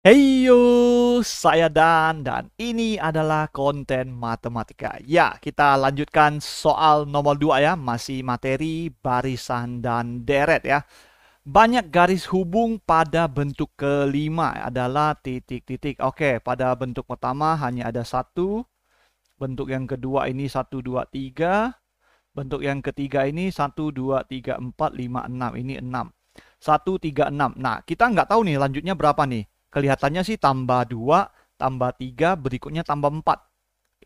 Heyo, saya Dan dan ini adalah konten matematika. Ya, kita lanjutkan soal nomor 2 ya, masih materi barisan dan deret ya. Banyak garis hubung pada bentuk kelima adalah titik-titik. Oke, pada bentuk pertama hanya ada satu. Bentuk yang kedua ini satu, dua, tiga. Bentuk yang ketiga ini satu, dua, tiga, empat, lima, enam. Ini enam. Satu, tiga, enam. Nah, kita nggak tahu nih lanjutnya berapa nih kelihatannya sih tambah 2, tambah 3, berikutnya tambah 4.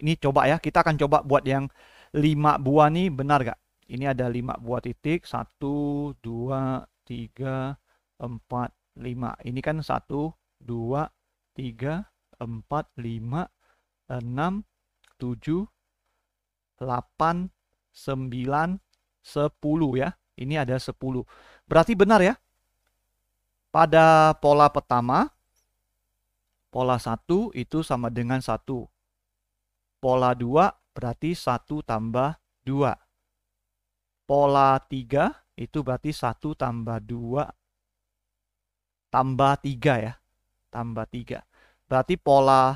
Ini coba ya, kita akan coba buat yang 5 buah nih benar gak? Ini ada 5 buah titik, 1, 2, 3, 4, 5. Ini kan 1, 2, 3, 4, 5, 6, 7, 8, 9, 10 ya. Ini ada 10. Berarti benar ya? Pada pola pertama, Pola 1 itu sama dengan 1. Pola 2 berarti 1 tambah 2. Pola 3 itu berarti 1 tambah 2 tambah 3 ya. Tambah 3. Berarti pola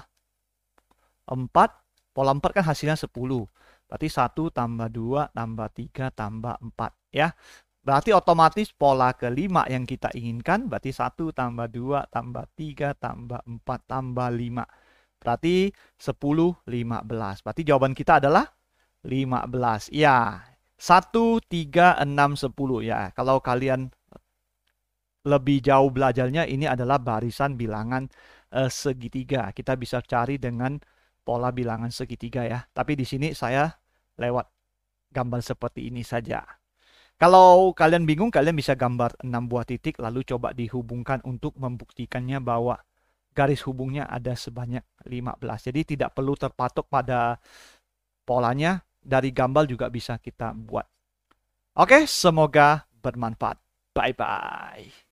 4, pola 4 kan hasilnya 10. Berarti 1 tambah 2 tambah 3 tambah 4 ya. Berarti otomatis pola kelima yang kita inginkan berarti 1 tambah 2 tambah 3 tambah 4 tambah 5. Berarti 10, 15. Berarti jawaban kita adalah 15. Ya, 1, 3, 6, 10. Ya, kalau kalian lebih jauh belajarnya ini adalah barisan bilangan eh, segitiga. Kita bisa cari dengan pola bilangan segitiga ya. Tapi di sini saya lewat gambar seperti ini saja. Kalau kalian bingung, kalian bisa gambar 6 buah titik lalu coba dihubungkan untuk membuktikannya bahwa garis hubungnya ada sebanyak 15. Jadi tidak perlu terpatok pada polanya, dari gambar juga bisa kita buat. Oke, semoga bermanfaat. Bye-bye.